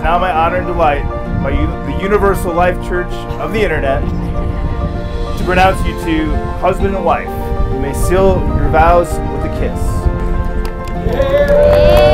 It is now my honor and delight by the Universal Life Church of the Internet to pronounce you two husband and wife. You may seal your vows with a kiss. Yeah.